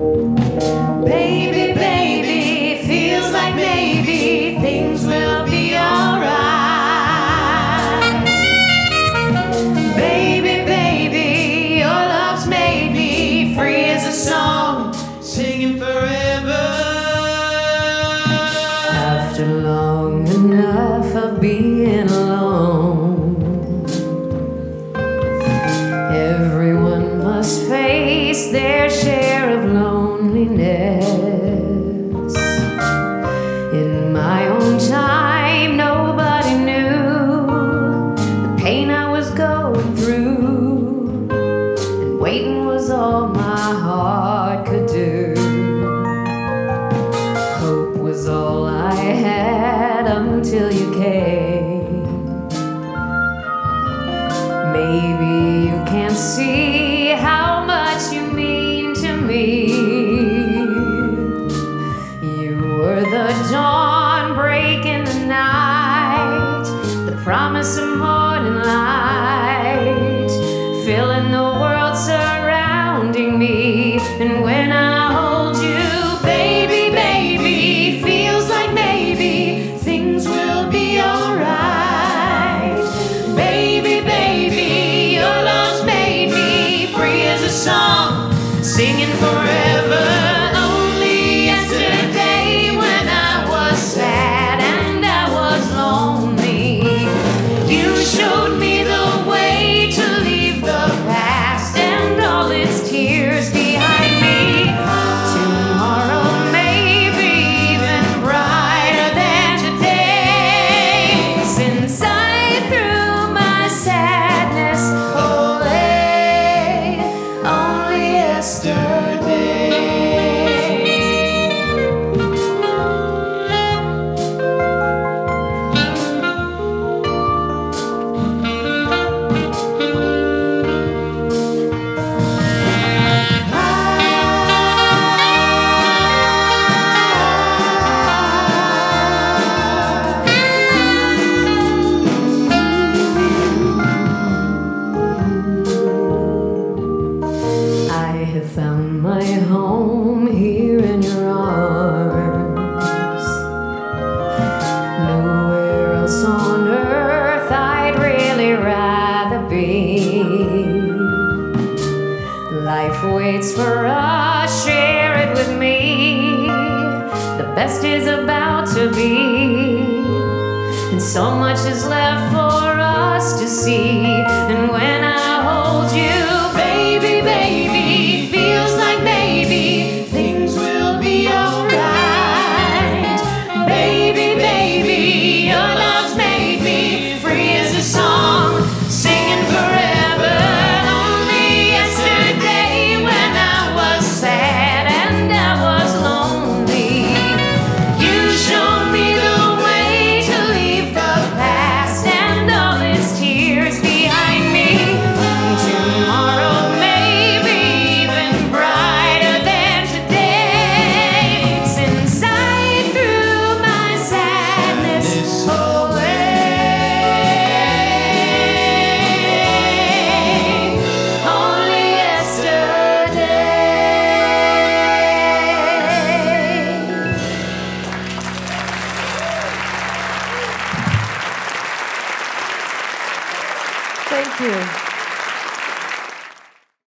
Baby, baby, feels like maybe things will be alright. Baby, baby, your love's made me free as a song, singing forever. After long enough of being alone, promise of morning light, filling the world surrounding me. And when I hold you, baby, baby, feels like maybe things will be alright. Baby, baby, your love's made me free as a song, singing forever. I found my home here in your arms. Nowhere else on earth I'd really rather be. Life waits for us, share it with me. The best is about to be, and so much is left for us to see. And when